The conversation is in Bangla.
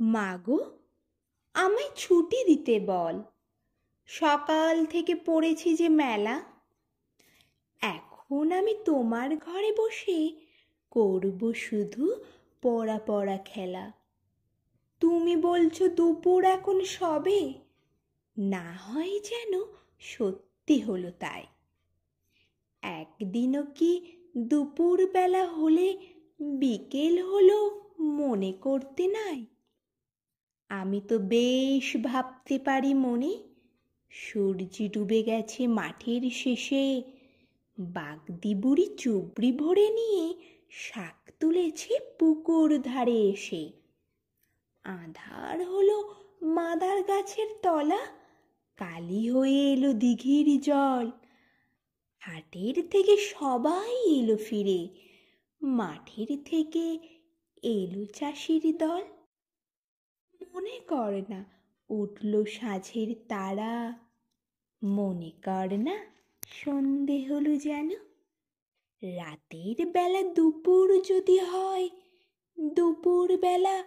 মাগো, আমায় ছুটি দিতে বল। সকাল থেকে পড়েছি যে মেলা। এখন আমি তোমার ঘরে বসে করব শুধু পড়া পড়া খেলা। তুমি বলছো দুপুর এখন সবে, না হয় যেন সত্যি হলো তাই। একদিনও কি দুপুর বেলা হলে বিকেল হলো মনে করতে নাই? আমি তো বেশ ভাবতে পারি মনে, সূর্য ডুবে গেছে মাঠের শেষে। বাগদি বুড়ি চুবড়ি ভরে নিয়ে শাক তুলেছে পুকুর ধারে এসে। আধার হলো মাদার গাছের তলা, কালি হয়ে এলো দিঘির জল। হাটের থেকে সবাই এলো ফিরে, মাঠের থেকে এলো চাষির দল। মনে কর না। উঠল সাঁঝের তারা। মনে কর না সন্ধে হলো যেন। রাতের বেলা দুপুর যদি হয় দুপুর বেলা